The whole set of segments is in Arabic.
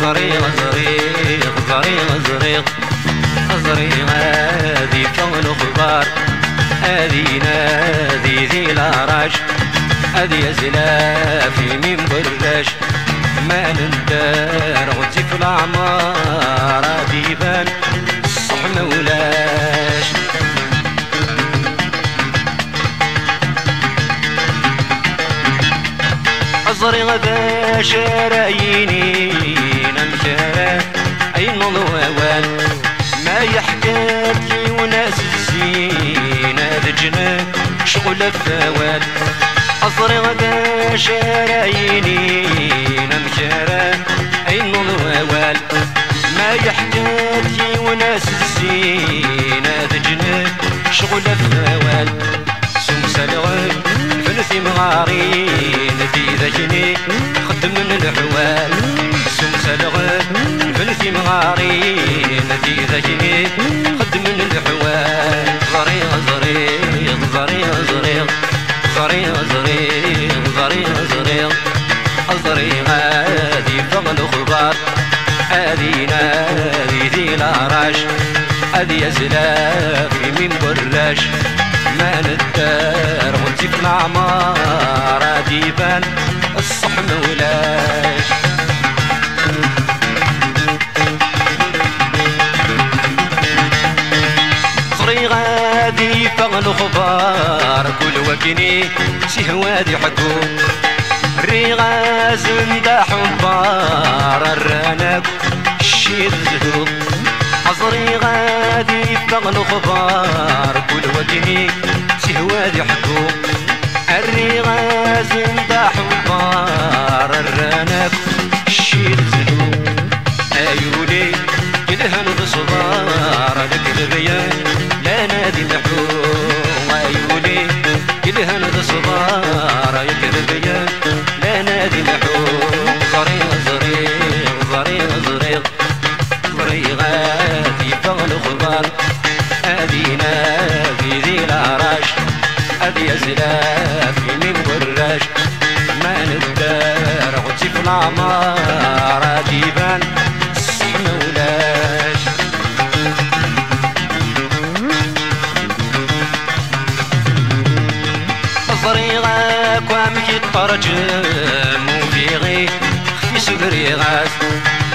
زريق زريق زريق زريق زريق زريق هادي فوق الخبار هادي نادي ذي العراش هادي في من براش ما ندار غتي في العمار هادي بان مولاش. أزري غدا شراييني نمشارا أين ضوال ما يحكات لي وناس الزين هذا جنان شغل الثوال أزري غدا شراييني نمشارا أين ضوال ما يحكات لي وناس الزين هذا جنان شغل الثوال سمسة الغد فنسي مغارين في ذجني خدم من الحوال سمسة الغد فنسي مغارين في ذجني خدم من الحوال زريغ زريغ زريغ زريغ زريغ زريغ زريغ زريغ زريغ هادي فغل خبار هادي نادي ذي العراش هادي يزلافي من براش ما ندار وانتي في العمار ديبان. الصح مولاش صري الخبار كل وكني شي هوادي حكو ريغاز دا حبار الرانك شي زهوب عصري غادي يفتغ الخبار كل وكني شي هوادي حكو الريغاز دا حبار الرانك شي زهوب أيولي كلها الغصبار لك الغياب ادي زلافي من وراش ما ندار غتي في العمار ديبان. الصح مولاش صريغاك وامكي الطرجم وفي خفي سكري غاس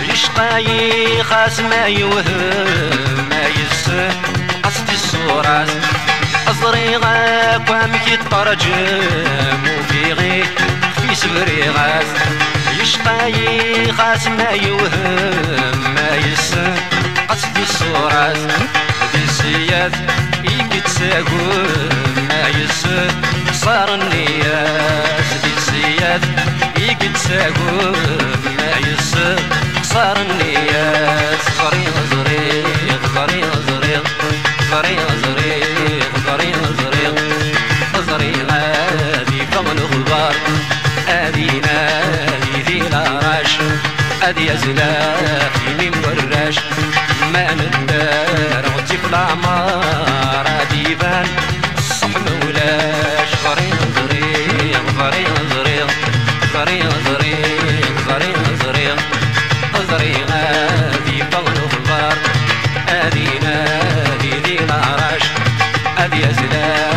لشقاي خاس ما يوهم. ما يترجم وفي غير في سبري غاز يشطاي خاس ما يوهم ما يسن. قصدي الصوراز دي سياد يمي ما يسن. صار النياز دي سياد يمي ما يسن. صار النياز خريغ زريغ خريغ زريغ غريغ هادي يا زلامي مقراش ما ندار وتجيب العمار هادي يبان الصح مولاش غري نظري غري نظري غري نظري غري نظري غري هادي في الغار هادي نادي دي العراش هادي يا زلامي